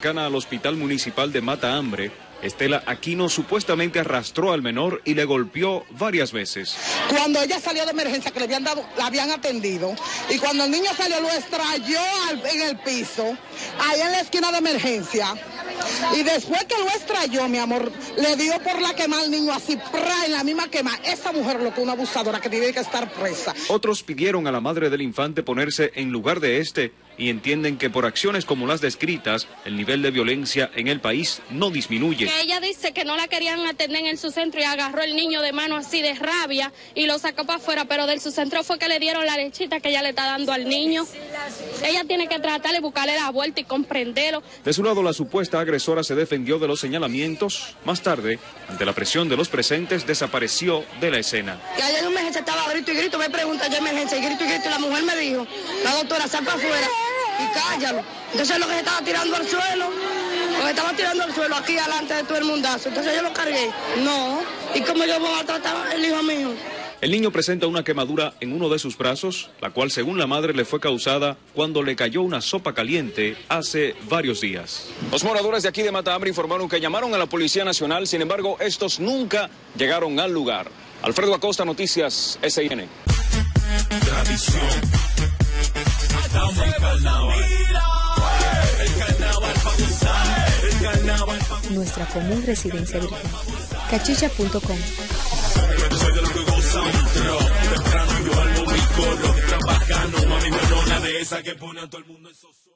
Al hospital municipal de Mata Hambre, Estela Aquino supuestamente arrastró al menor y le golpeó varias veces. Cuando ella salió de emergencia, que le habían dado, la habían atendido, y cuando el niño salió, lo extrayó al- en el piso, ahí en la esquina de emergencia. Y después que lo extrayó, mi amor, le dio por la quema al niño así, pra, en la misma quema. Esa mujer lo que una abusadora que tiene que estar presa. Otros pidieron a la madre del infante ponerse en lugar de este y entienden que por acciones como las descritas, el nivel de violencia en el país no disminuye. que ella dice que no la querían atender en su centro y agarró el niño de mano así de rabia y lo sacó para afuera, pero del su centro fue que le dieron la lechita que ella le está dando al niño. Ella tiene que tratar de buscarle la vuelta y comprenderlo. De su lado, la supuesta agresora se defendió de los señalamientos. Más tarde, ante la presión de los presentes, desapareció de la escena. Que allá en emergencia estaba grito y grito, me pregunta yo emergencia y grito y grito y la mujer me dijo, la doctora, sal para afuera y cállalo. Entonces lo que se estaba tirando al suelo, lo que estaba tirando al suelo aquí delante de todo el mundazo. Entonces yo lo cargué. No. ¿Y cómo yo voy a tratar el hijo mío? El niño presenta una quemadura en uno de sus brazos, la cual según la madre le fue causada cuando le cayó una sopa caliente hace varios días. Los moradores de aquí de Mata Hambre informaron que llamaron a la Policía Nacional, sin embargo, estos nunca llegaron al lugar. Alfredo Acosta, Noticias SIN. tradición. El carnaval. El carnaval nuestra común residencia virgen. Cachicha.com. De